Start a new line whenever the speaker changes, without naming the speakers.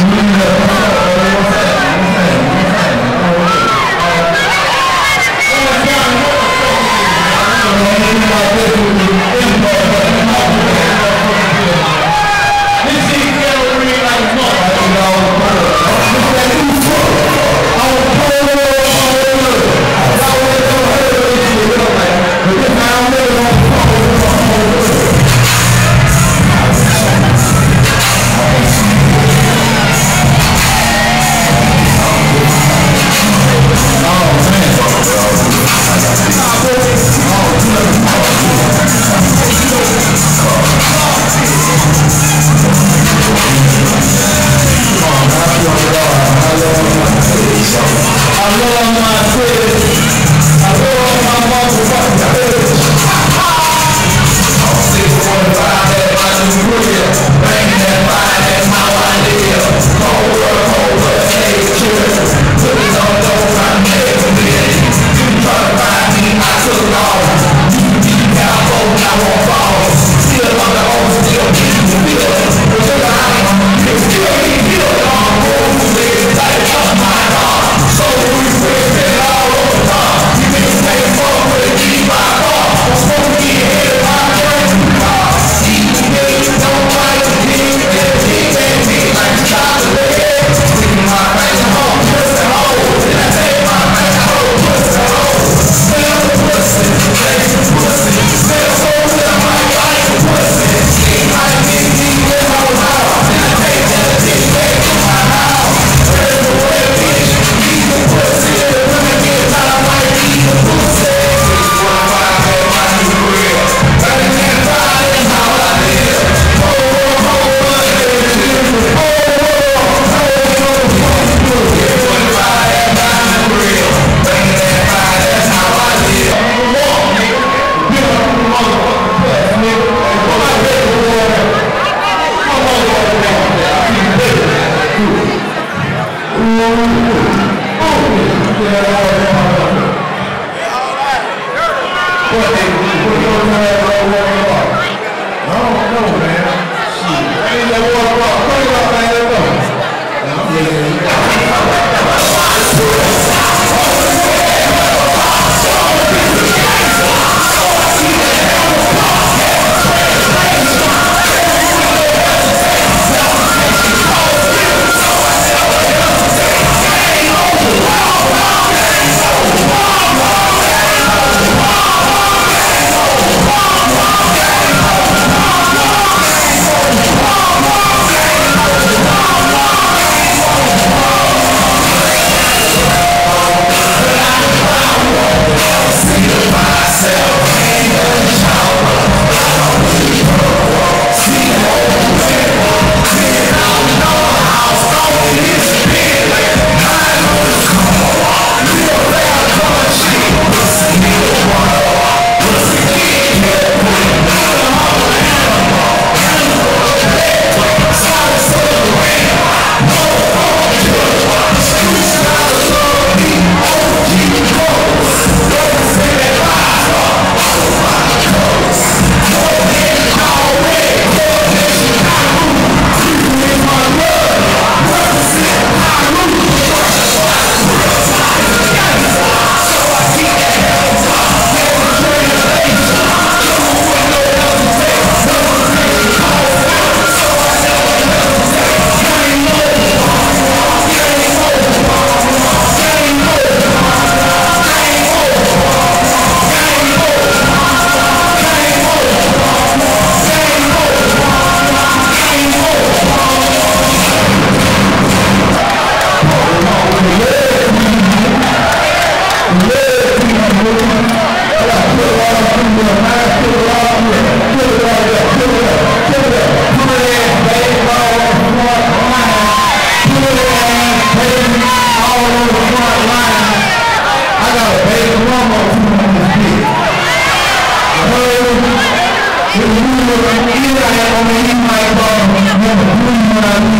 Thank Amen.